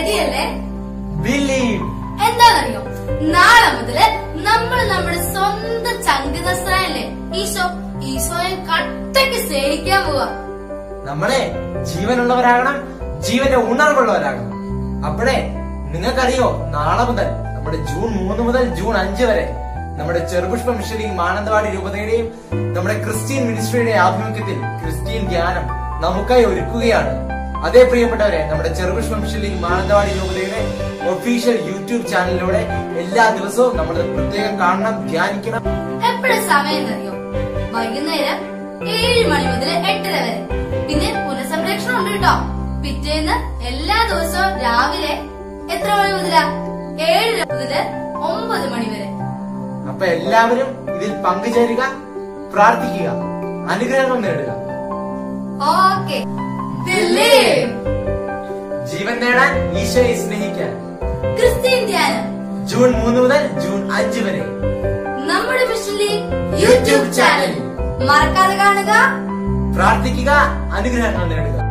ശരിയല്ലേ ബിലീവ്. എന്താണെന്നറിയോ നാളെ മുതൽ നമ്മൾ നമ്മുടെ സ്വന്തം ചങ്കിതസ്ഥാനല്ലേ ഈശോ ഈശോയെ കട്ടയ്ക്ക് സ്നേഹിക്കാൻ പോവാ. നമ്മളെ ജീവനുള്ളവരാകണം ജീവന്റെ ഉണർവുള്ളവരാകണം. അപ്പോഴേ നിങ്ങൾക്കറിയോ നാളെ മുതൽ നമ്മുടെ ജൂൺ മൂന്ന് മുതൽ ജൂൺ അഞ്ച് വരെ നമ്മുടെ ചെറുപുഷ്പ മിഷനിങ് മാനന്തവാടി രൂപതയുടെയും നമ്മുടെ ക്രിസ്ത്യൻ മിനിസ്ട്രിയുടെ ആഭിമുഖ്യത്തിൽ ക്രിസ്ത്യൻ ധ്യാനം നമുക്കായി ഒരുക്കുകയാണ്. അതേ പ്രിയപ്പെട്ടവരെ നമ്മുടെ ചെറുപുഷ്പ മാനന്തവാടി രൂപതയുടെ ഒഫീഷ്യൽ യൂട്യൂബ് ചാനലിലൂടെ എല്ലാ ദിവസവും നമ്മൾ പ്രത്യേകം കാണണം ധ്യാനിക്കണം. എപ്പോഴും സമയം അറിയോ വൈകുന്നേരം ഏഴ് മണി മുതൽ എട്ടര വരെ. പിന്നെ പുനഃസംരക്ഷണം ഉണ്ട് കേട്ടോ. പിറ്റേന്ന് എല്ലാ ദിവസവും രാവിലെ എത്ര മണി മുതലാ? ഏഴ് മുതൽ ഒമ്പത് മണി വരെ. അപ്പൊ എല്ലാവരും ഇതിൽ പങ്കുചേരുക പ്രാർത്ഥിക്കുക അനുഗ്രഹം നേടുക. ഓക്കെ. ജീവൻ നേടാൻ ഈശോയെ സ്നേഹിക്കാൻ. ക്രിസ്ത്യൻ ധ്യാനം ജൂൺ മൂന്ന് മുതൽ ജൂൺ അഞ്ച് വരെ. നമ്മുടെ മിഷനിലെ യൂട്യൂബ് ചാനൽ. മറക്കാതെ കാണുക. പ്രാർത്ഥിക്കുക അനുഗ്രഹങ്ങൾ നേടുക.